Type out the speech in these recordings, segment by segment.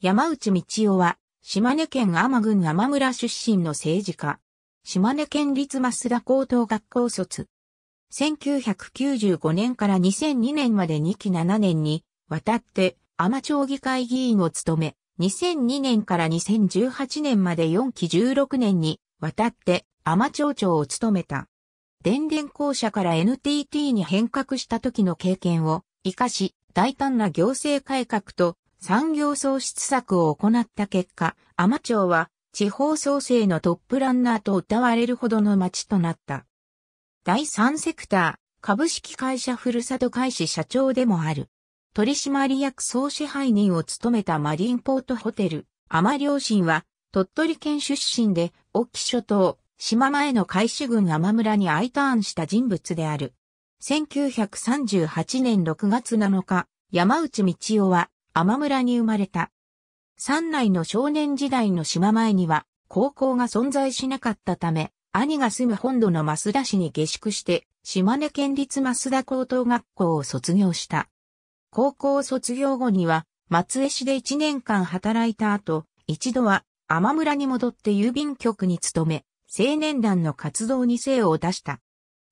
山内道夫は、島根県天郡天村出身の政治家。島根県立増田高等学校卒。1995年から2002年まで2期7年に、渡って天町議会議員を務め、2002年から2018年まで4期16年に、渡って天町長を務めた。電電公社から NTT に変革した時の経験を活かし、大胆な行政改革と産業創出策を行った結果、天町は地方創生のトップランナーと謳われるほどの町となった。第三セクター、株式会社ふるさと会社社長でもある。取締役総支配人を務めたマリンポートホテル、天両親は、鳥取県出身で、沖諸島、島前の海士郡天村に I ターンした人物である。1938年6月7日、山内道夫は天村に生まれた。山内の少年時代の島前には高校が存在しなかったため、兄が住む本土の増田市に下宿して、島根県立増田高等学校を卒業した。高校卒業後には、松江市で1年間働いた後、一度は天村に戻って郵便局に勤め、青年団の活動に精を出した。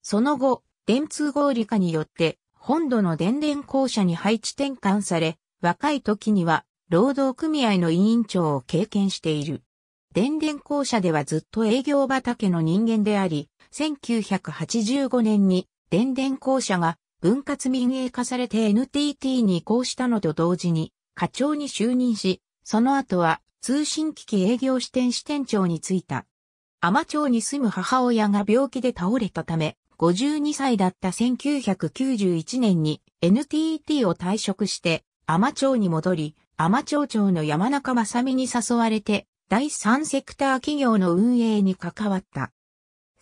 その後、電通合理化によって、本土の電電公社に配置転換され、若い時には、労働組合の委員長を経験している。電電公社ではずっと営業畑の人間であり、1985年に電電公社が分割民営化されて NTT に移行したのと同時に課長に就任し、その後は通信機器営業支店支店長に就いた。天町に住む母親が病気で倒れたため、52歳だった1991年に NTT を退職して天町に戻り、天町長の山中正美に誘われて第三セクター企業の運営に関わった。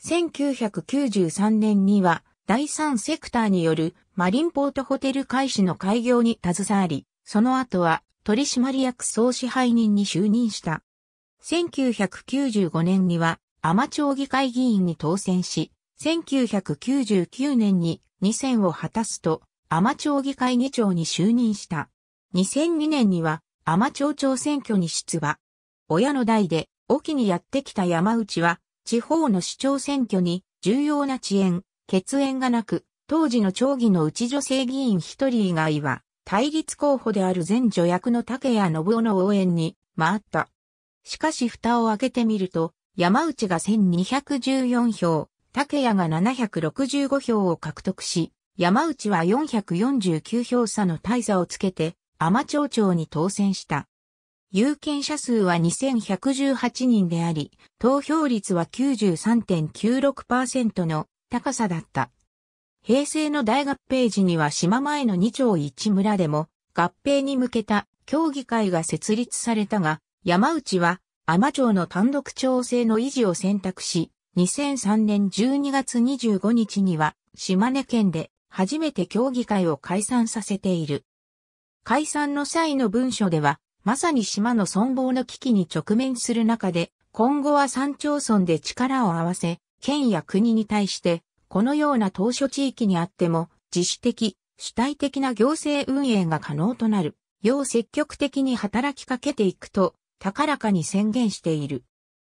1993年には第三セクターによるマリンポートホテル開始の開業に携わり、その後は取締役総支配人に就任した。1995年には天町議会議員に当選し、1999年に2選を果たすと、天町議会議長に就任した。2002年には、天町町選挙に出馬。親の代で、沖にやってきた山内は、地方の市長選挙に重要な遅延、血縁がなく、当時の町議のうち女性議員一人以外は、対立候補である前助役の竹谷信夫の応援に回った。しかし蓋を開けてみると、山内が1214票、竹谷が765票を獲得し、山内は449票差の大差をつけて、天町長に当選した。有権者数は2118人であり、投票率は93.96%の高さだった。平成の大合併時には島前の二町一村でも合併に向けた協議会が設立されたが、山内は天町の単独調整の維持を選択し、2003年12月25日には島根県で初めて協議会を解散させている。解散の際の文書では、まさに島の存亡の危機に直面する中で、今後は山町村で力を合わせ、県や国に対して、このような当初地域にあっても、自主的、主体的な行政運営が可能となる、よう積極的に働きかけていくと、高らかに宣言している。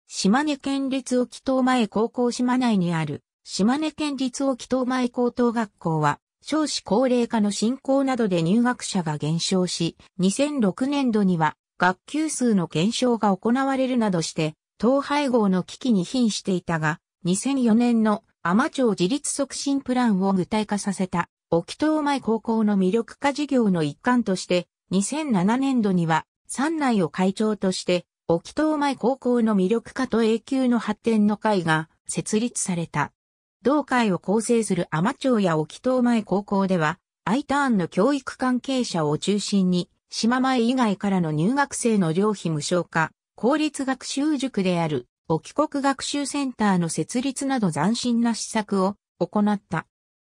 島根県立沖東前高校島内にある島根県立沖東前高等学校は少子高齢化の進行などで入学者が減少し、2006年度には学級数の減少が行われるなどして、統廃合の危機に瀕していたが、2004年の天町自立促進プランを具体化させた沖東前高校の魅力化事業の一環として、2007年度には三内を会長として、沖東前高校の魅力化と永久の発展の会が設立された。同会を構成する天町や沖東前高校では、I ターンの教育関係者を中心に、島前以外からの入学生の寮費無償化、公立学習塾である沖国学習センターの設立など斬新な施策を行った。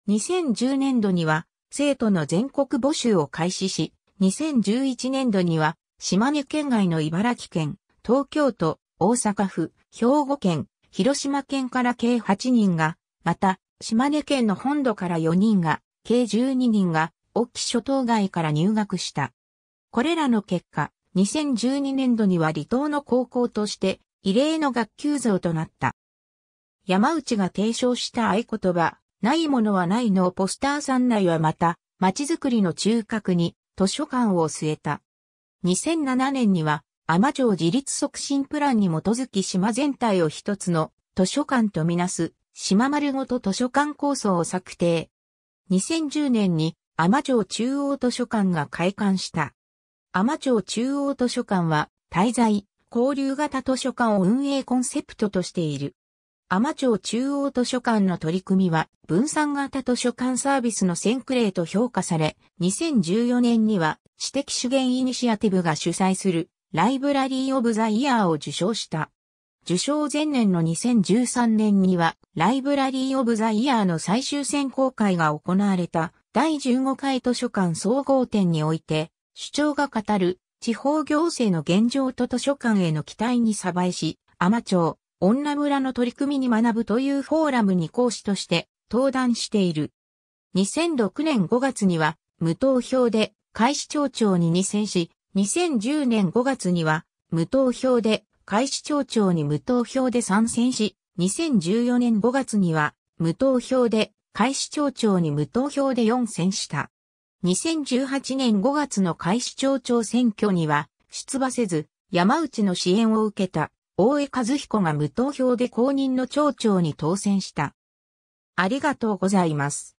2010年度には生徒の全国募集を開始し、2011年度には島根県外の茨城県、東京都、大阪府、兵庫県、広島県から計8人が、また、島根県の本土から4人が、計12人が、沖諸島外から入学した。これらの結果、2012年度には離島の高校として異例の学級像となった。山内が提唱した合言葉、ないものはないのポスター山内はまた、街づくりの中核に図書館を据えた。2007年には、甘町自立促進プランに基づき島全体を一つの図書館とみなす島丸ごと図書館構想を策定。2010年に甘町中央図書館が開館した。甘町中央図書館は滞在、交流型図書館を運営コンセプトとしている。甘町中央図書館の取り組みは分散型図書館サービスの先駆例と評価され、2014年には知的主義イニシアティブが主催するライブラリーオブザイヤーを受賞した。受賞前年の2013年にはライブラリーオブザイヤーの最終選考会が行われた第15回図書館総合展において主張が語る地方行政の現状と図書館への期待に差配し、甘町、女村の取り組みに学ぶというフォーラムに講師として登壇している。2006年5月には無投票で開始町長に2選し、2010年5月には無投票で開始町長に無投票で参戦し、2014年5月には無投票で開始町長に無投票で4選した。2018年5月の開始町長選挙には出馬せず山内の支援を受けた大江和彦が無投票で公認の町長に当選した。ありがとうございます。